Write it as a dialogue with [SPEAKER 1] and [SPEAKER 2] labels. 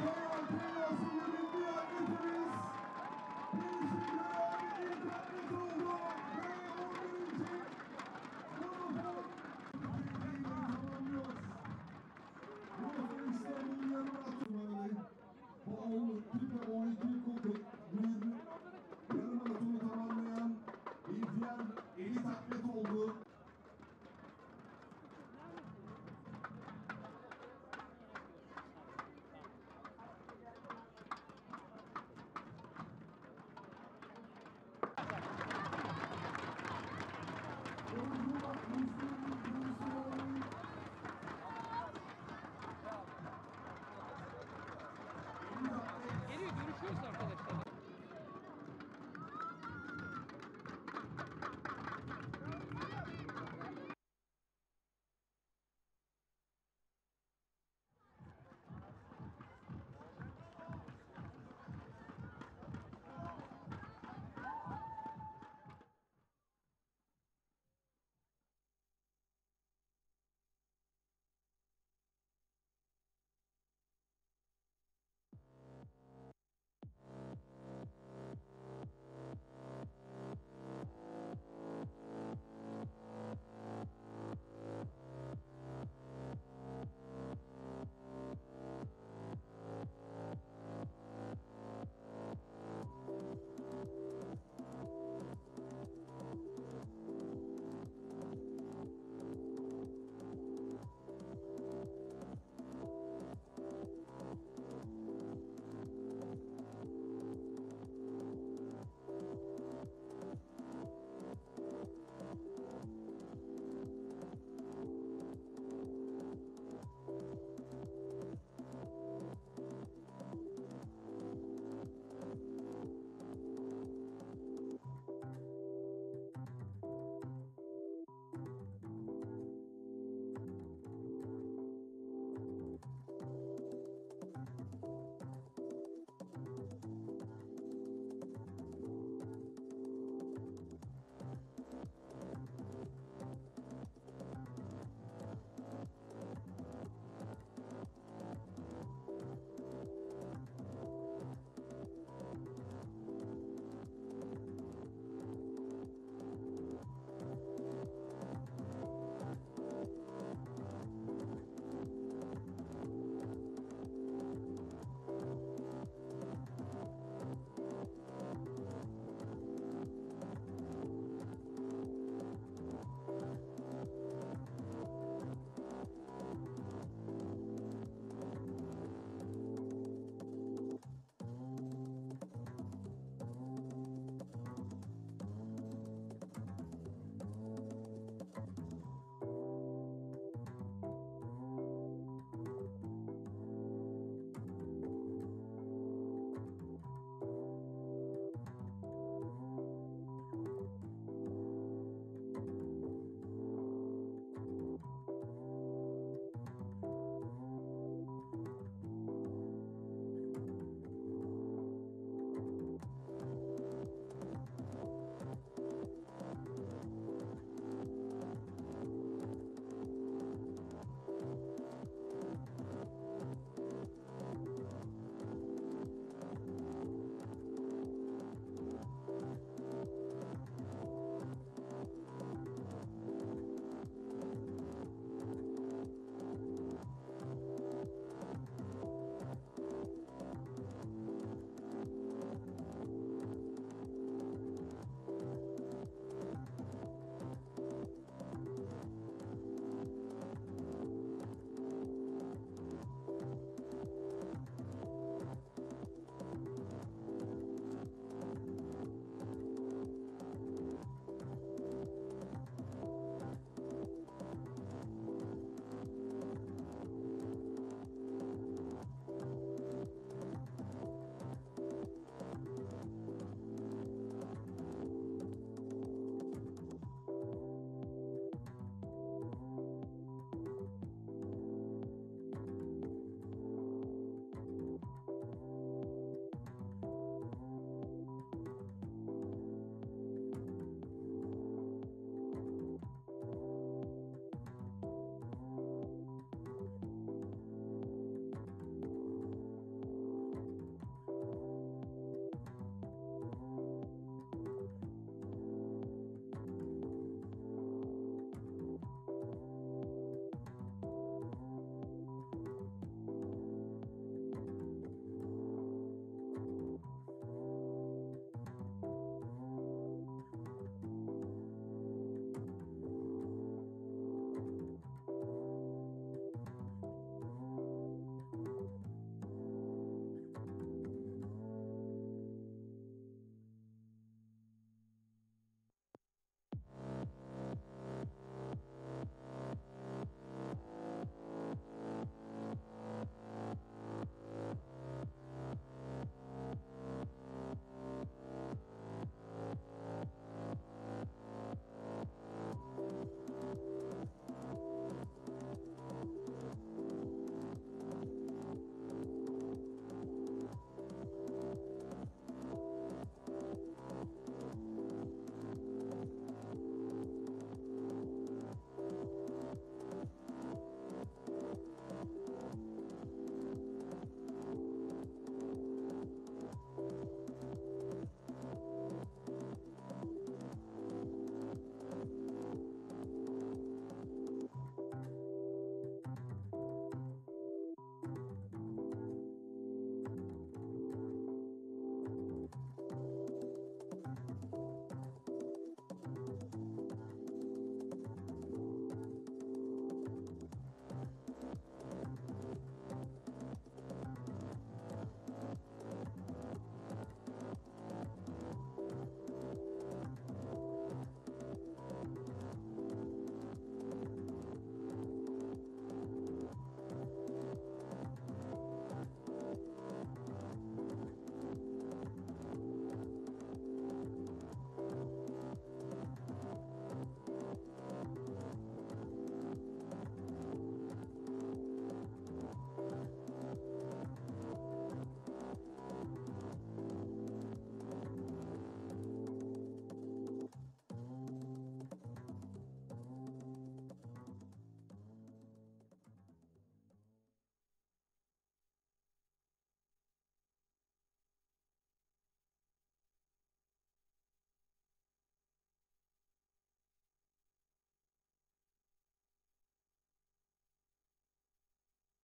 [SPEAKER 1] Bell